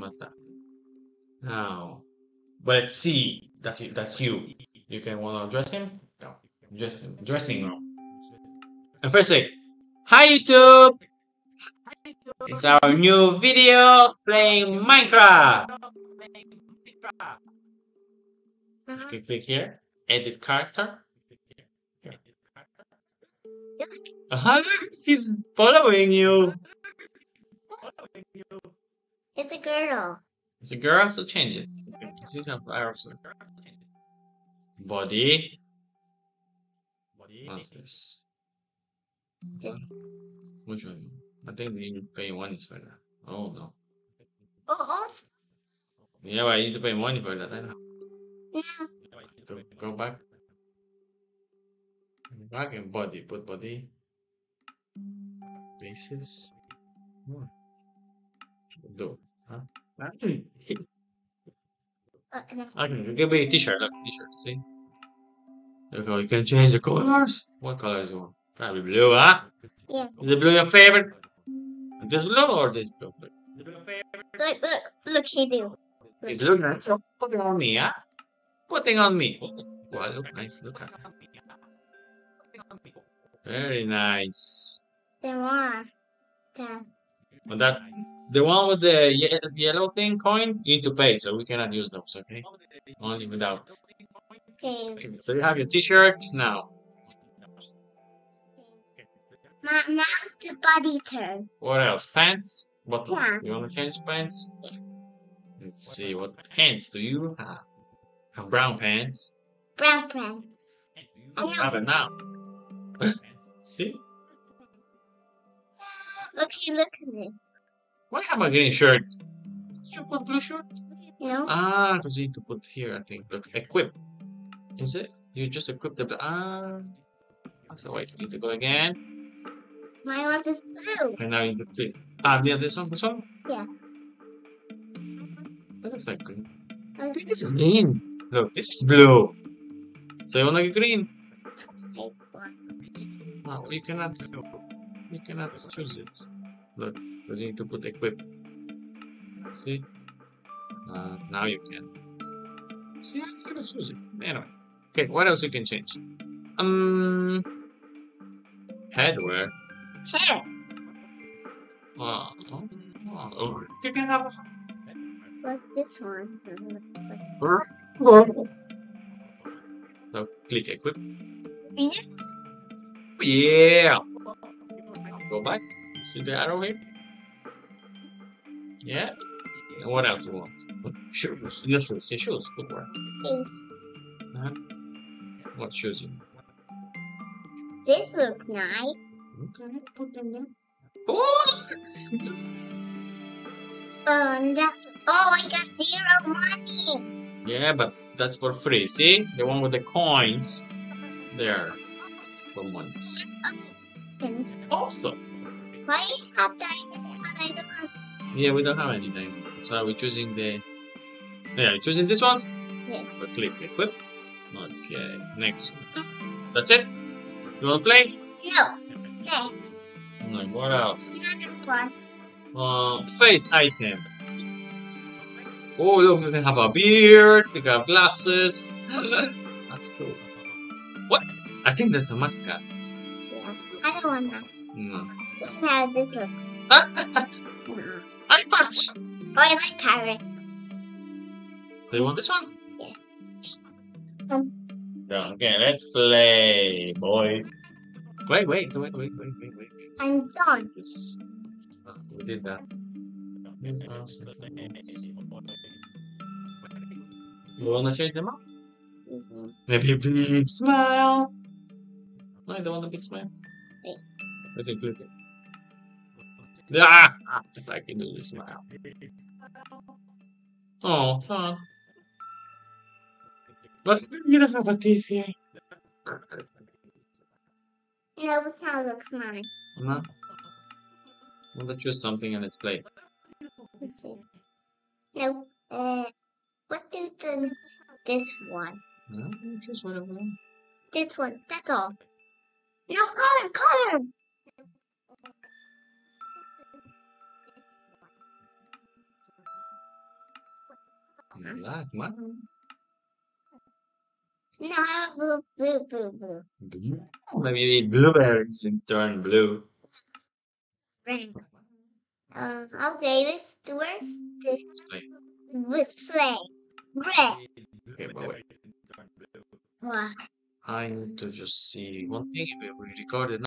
Wakarimashita. Now, but see. That's you. That's you. You can want to dress him? No. Him. Dressing room. And first say, Hi YouTube! It's our new video playing Minecraft! You can click here, edit character. Uh-huh, he's following you. It's a girl. It's a girl, so change it. Okay, you see some arrows. Body. What's this? This. Which one? I think we need to pay money for that. Oh no. Oh, oh, Yeah, but I need to pay money for that. I know. no. So go back. Back and body. Put body. Bases. Hmm. Do. Huh? Okay, Uh, no. it can be a t-shirt. Look, t-shirt. See? Look, how you can change the colors. What colors you want? Probably blue, huh? Yeah. Is it blue your favorite? This blue or this blue? Look, look, look, he do. It's looking at putting on me, huh? Putting on me. Wow, look nice. Look at Very nice. There are. The, But that the one with the ye yellow thing coin, you need to pay, so we cannot use those, okay? Only without. okay. So you have your t-shirt now. Now, now the body turn. What else? Pants? What Yeah. you wanna change pants? Yeah. Let's see, what pants do you have? Have brown pants. Brown brown. I have it now. see? He look at me. Why have a green shirt? Did you put blue shirt? Know? Ah, because you need to put here, I think. Look, equip. Is it? You just equip the. Ah. So wait, you need to go again. Mine was this blue. And now you need to click. Ah, yeah, this one, this one? Yeah. That looks like green. Uh, This is green. Look, this is blue. So you want like green? No, you cannot. You cannot choose it. Look, you need to put equip. See? Uh, now you can. See, I cannot choose it. Anyway. Okay, what else you can change? Um, headwear. Hair. Oh, oh, oh. You can have. What's this one? So click equip. Here? Yeah. Go back. See the arrow here? Yeah. And what else you want? Shoes. Your shoes. Your shoes. Footwear. This. What shoes you? This look nice. Okay, put them there. Oh! Um, that's. Oh, I got zero money. Yeah, but that's for free. See? The one with the coins. There. For months. And Awesome. Why you have diamonds but I don't have? Yeah, we don't have any diamonds. That's why we're choosing the. Yeah, you're choosing this ones? Yes. So click equip. Okay, next one. That's it? You wanna play? No. Next. Like, what else? Another one. Uh, face items. Oh, look, can have a beard, can have glasses. That's cool. What? I think that's a mascot. Yes. I don't want that. No. How this looks. Eye patch! Oh, I like parrots. Do you want this one? Yeah. Um. Okay, let's play, boy. Wait, wait, wait, wait, wait, wait, wait. I'm done. This. Oh, we did that. You wanna change them up? Maybe a big smile. No, I don't want a big smile. Wait. I think click it. Ah! I can do the smile. Oh, fun. But you don't have a teeth here. You know, this now looks nice. No. I'm gonna choose something and let's play. Let's see. No. Uh, what do you the this one? No, you choose whatever. you want. This one. That's all. No, color, color. Black, what? No, how about blue, blue, blue, blue? Blue? Maybe you need blueberries and turn blue. Red. Um, okay, let's, where's the, Let's play. let's play. Red. Okay, but wait. Wow. I need to just see one thing. If we recorded